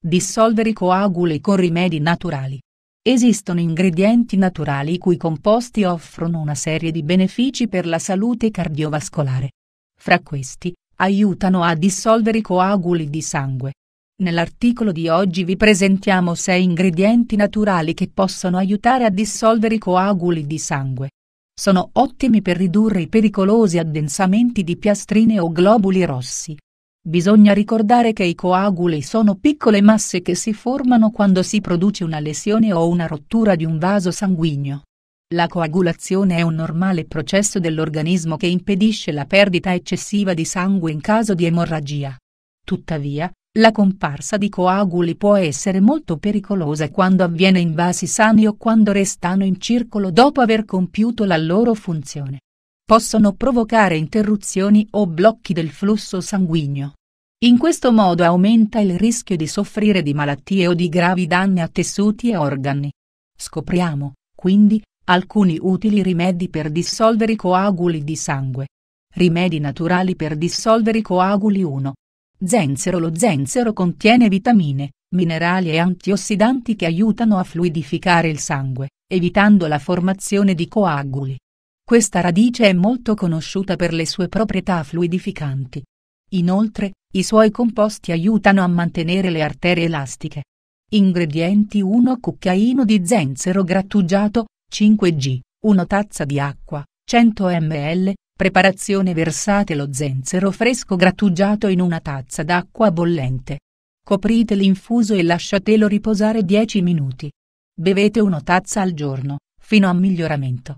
Dissolvere i coaguli con rimedi naturali. Esistono ingredienti naturali i cui composti offrono una serie di benefici per la salute cardiovascolare. Fra questi, aiutano a dissolvere i coaguli di sangue. Nell'articolo di oggi vi presentiamo 6 ingredienti naturali che possono aiutare a dissolvere i coaguli di sangue. Sono ottimi per ridurre i pericolosi addensamenti di piastrine o globuli rossi. Bisogna ricordare che i coaguli sono piccole masse che si formano quando si produce una lesione o una rottura di un vaso sanguigno. La coagulazione è un normale processo dell'organismo che impedisce la perdita eccessiva di sangue in caso di emorragia. Tuttavia, la comparsa di coaguli può essere molto pericolosa quando avviene in vasi sani o quando restano in circolo dopo aver compiuto la loro funzione. Possono provocare interruzioni o blocchi del flusso sanguigno. In questo modo aumenta il rischio di soffrire di malattie o di gravi danni a tessuti e organi. Scopriamo, quindi, alcuni utili rimedi per dissolvere i coaguli di sangue. Rimedi naturali per dissolvere i coaguli 1. Zenzero Lo zenzero contiene vitamine, minerali e antiossidanti che aiutano a fluidificare il sangue, evitando la formazione di coaguli. Questa radice è molto conosciuta per le sue proprietà fluidificanti. Inoltre, i suoi composti aiutano a mantenere le arterie elastiche. Ingredienti 1 Cucchiaino di zenzero grattugiato, 5g, 1 tazza di acqua, 100 ml, preparazione versate lo zenzero fresco grattugiato in una tazza d'acqua bollente. Coprite l'infuso e lasciatelo riposare 10 minuti. Bevete una tazza al giorno, fino a miglioramento.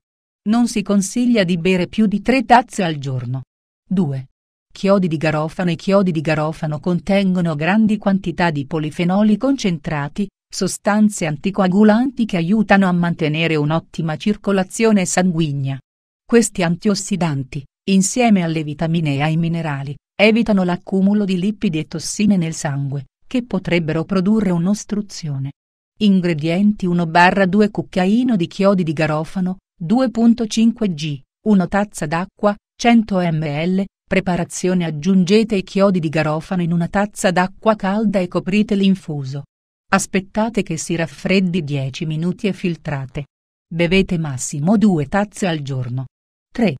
Non si consiglia di bere più di 3 tazze al giorno. 2. Chiodi di garofano I chiodi di garofano contengono grandi quantità di polifenoli concentrati, sostanze anticoagulanti che aiutano a mantenere un'ottima circolazione sanguigna. Questi antiossidanti, insieme alle vitamine e ai minerali, evitano l'accumulo di lipidi e tossine nel sangue, che potrebbero produrre un'ostruzione. Ingredienti 1-2 cucchiaino di chiodi di garofano, 2.5 g, 1 tazza d'acqua, 100 ml, Preparazione Aggiungete i chiodi di garofano in una tazza d'acqua calda e coprite l'infuso. Aspettate che si raffreddi 10 minuti e filtrate. Bevete massimo 2 tazze al giorno. 3.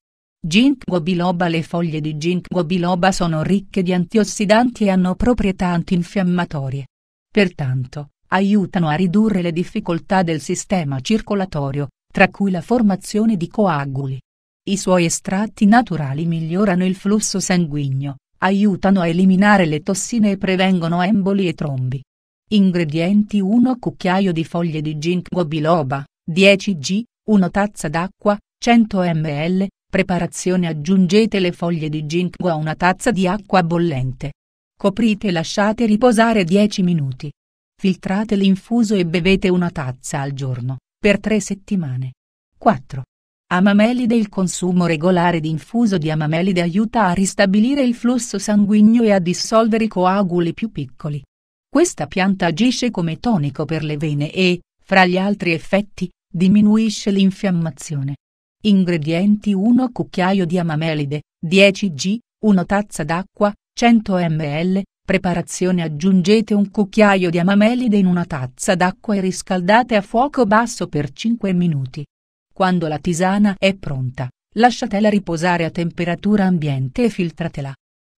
Ginkgo biloba Le foglie di ginkgo biloba sono ricche di antiossidanti e hanno proprietà antinfiammatorie. Pertanto, aiutano a ridurre le difficoltà del sistema circolatorio, tra cui la formazione di coaguli. I suoi estratti naturali migliorano il flusso sanguigno, aiutano a eliminare le tossine e prevengono emboli e trombi. Ingredienti 1 cucchiaio di foglie di ginkgo biloba, 10 g, 1 tazza d'acqua, 100 ml, preparazione aggiungete le foglie di ginkgo a una tazza di acqua bollente. Coprite e lasciate riposare 10 minuti. Filtrate l'infuso e bevete una tazza al giorno, per 3 settimane. 4. Amamelide Il consumo regolare di infuso di amamelide aiuta a ristabilire il flusso sanguigno e a dissolvere i coaguli più piccoli. Questa pianta agisce come tonico per le vene e, fra gli altri effetti, diminuisce l'infiammazione. Ingredienti 1 cucchiaio di amamelide, 10 g, 1 tazza d'acqua, 100 ml, preparazione aggiungete un cucchiaio di amamelide in una tazza d'acqua e riscaldate a fuoco basso per 5 minuti. Quando la tisana è pronta, lasciatela riposare a temperatura ambiente e filtratela.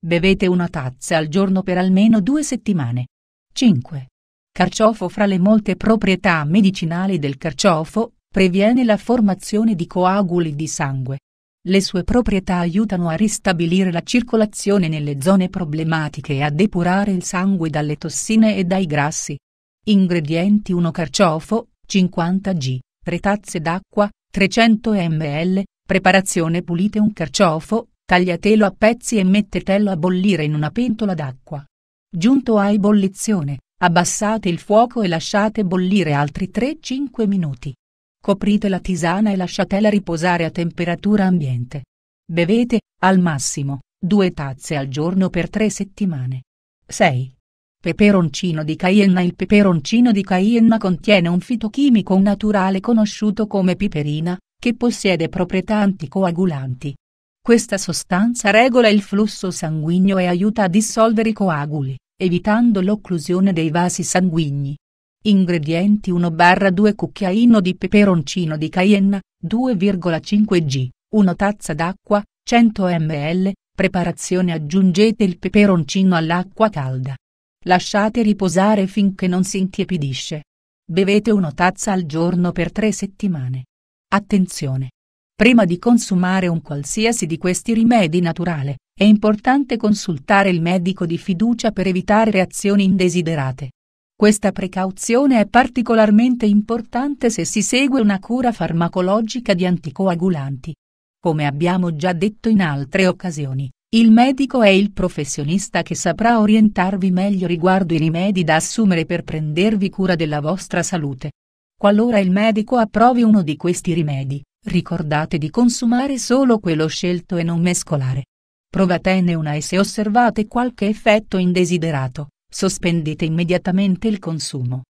Bevete una tazza al giorno per almeno due settimane. 5. Carciofo Fra le molte proprietà medicinali del carciofo, previene la formazione di coaguli di sangue. Le sue proprietà aiutano a ristabilire la circolazione nelle zone problematiche e a depurare il sangue dalle tossine e dai grassi. Ingredienti 1 Carciofo, 50 g, 3 tazze d'acqua, 300 ml, preparazione pulite un carciofo, tagliatelo a pezzi e mettetelo a bollire in una pentola d'acqua. Giunto a ebollizione, abbassate il fuoco e lasciate bollire altri 3-5 minuti. Coprite la tisana e lasciatela riposare a temperatura ambiente. Bevete, al massimo, due tazze al giorno per tre settimane. 6. Peperoncino di Cayenne Il peperoncino di Cayenne contiene un fitochimico naturale conosciuto come piperina, che possiede proprietà anticoagulanti. Questa sostanza regola il flusso sanguigno e aiuta a dissolvere i coaguli, evitando l'occlusione dei vasi sanguigni. Ingredienti 1-2 cucchiaino di peperoncino di cayenne, 2,5 g, 1 tazza d'acqua, 100 ml, preparazione aggiungete il peperoncino all'acqua calda. Lasciate riposare finché non si intiepidisce. Bevete una tazza al giorno per 3 settimane. Attenzione! Prima di consumare un qualsiasi di questi rimedi naturali, è importante consultare il medico di fiducia per evitare reazioni indesiderate. Questa precauzione è particolarmente importante se si segue una cura farmacologica di anticoagulanti. Come abbiamo già detto in altre occasioni, il medico è il professionista che saprà orientarvi meglio riguardo i rimedi da assumere per prendervi cura della vostra salute. Qualora il medico approvi uno di questi rimedi, ricordate di consumare solo quello scelto e non mescolare. Provatene una e se osservate qualche effetto indesiderato, sospendete immediatamente il consumo.